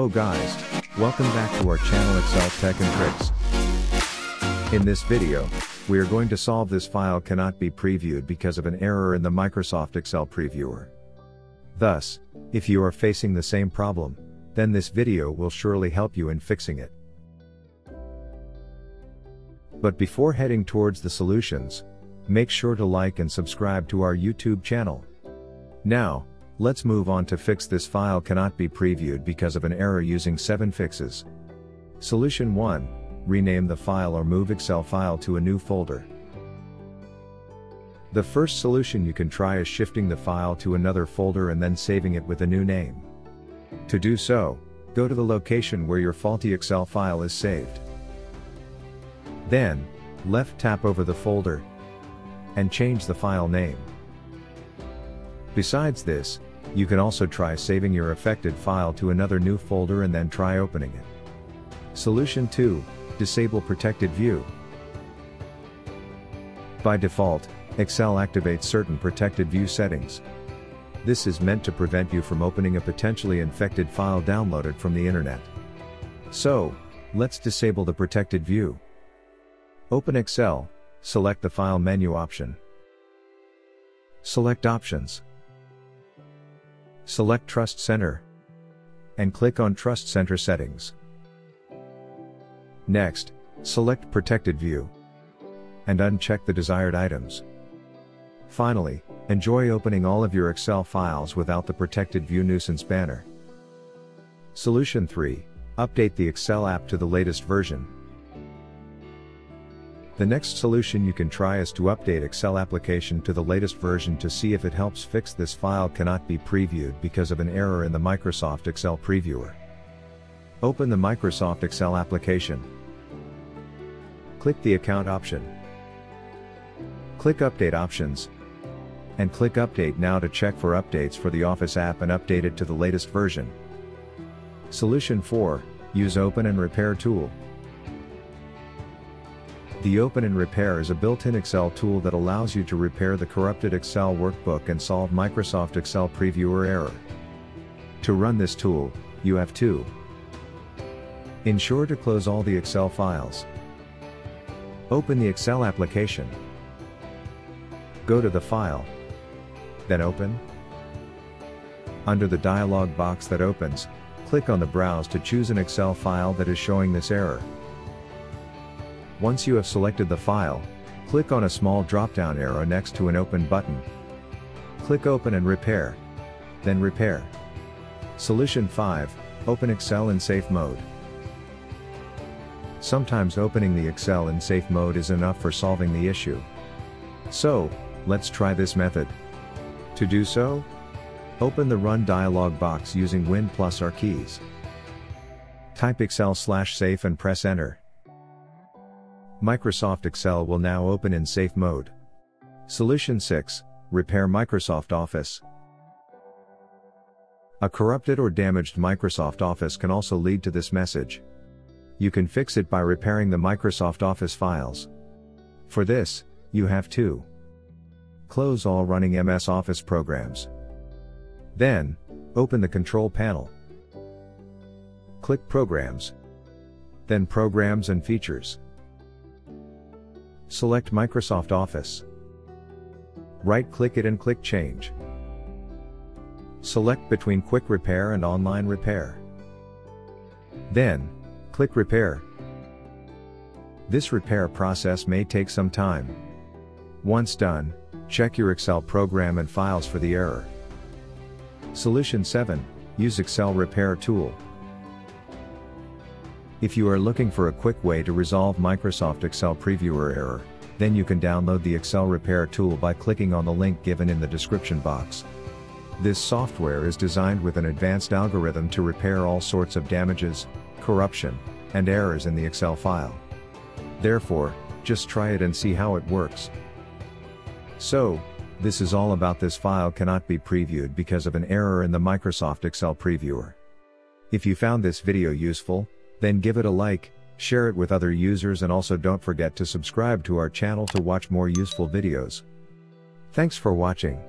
Hello guys, welcome back to our channel Excel Tech and Tricks. In this video, we are going to solve this file cannot be previewed because of an error in the Microsoft Excel Previewer. Thus, if you are facing the same problem, then this video will surely help you in fixing it. But before heading towards the solutions, make sure to like and subscribe to our YouTube channel. Now, let's move on to fix this file cannot be previewed because of an error using 7 fixes. Solution 1. Rename the file or move Excel file to a new folder. The first solution you can try is shifting the file to another folder and then saving it with a new name. To do so, go to the location where your faulty Excel file is saved. Then, left tap over the folder and change the file name. Besides this, you can also try saving your affected file to another new folder and then try opening it. Solution 2. Disable Protected View. By default, Excel activates certain protected view settings. This is meant to prevent you from opening a potentially infected file downloaded from the internet. So, let's disable the protected view. Open Excel, select the File menu option. Select Options. Select Trust Center. And click on Trust Center Settings. Next, select Protected View. And uncheck the desired items. Finally, enjoy opening all of your Excel files without the Protected View nuisance banner. Solution 3. Update the Excel app to the latest version. The next solution you can try is to update Excel application to the latest version to see if it helps fix this file cannot be previewed because of an error in the Microsoft Excel Previewer. Open the Microsoft Excel application. Click the Account option. Click Update Options. And click Update Now to check for updates for the Office app and update it to the latest version. Solution 4 Use Open and Repair Tool. The Open and Repair is a built-in Excel tool that allows you to repair the corrupted Excel workbook and solve Microsoft Excel Previewer error. To run this tool, you have to Ensure to close all the Excel files. Open the Excel application. Go to the file. Then open. Under the dialog box that opens, click on the Browse to choose an Excel file that is showing this error. Once you have selected the file, click on a small drop-down arrow next to an Open button. Click Open and Repair. Then Repair. Solution 5, Open Excel in Safe Mode. Sometimes opening the Excel in safe mode is enough for solving the issue. So, let's try this method. To do so, open the Run dialog box using Win plus R keys. Type Excel slash safe and press Enter. Microsoft Excel will now open in safe mode. Solution 6 Repair Microsoft Office. A corrupted or damaged Microsoft Office can also lead to this message. You can fix it by repairing the Microsoft Office files. For this, you have to close all running MS Office programs. Then, open the control panel. Click Programs. Then Programs and Features. Select Microsoft Office. Right-click it and click Change. Select between Quick Repair and Online Repair. Then, click Repair. This repair process may take some time. Once done, check your Excel program and files for the error. Solution 7 Use Excel Repair Tool. If you are looking for a quick way to resolve Microsoft Excel Previewer error, then you can download the Excel Repair tool by clicking on the link given in the description box. This software is designed with an advanced algorithm to repair all sorts of damages, corruption, and errors in the Excel file. Therefore, just try it and see how it works. So, this is all about this file cannot be previewed because of an error in the Microsoft Excel Previewer. If you found this video useful, then give it a like, share it with other users and also don't forget to subscribe to our channel to watch more useful videos. Thanks for watching.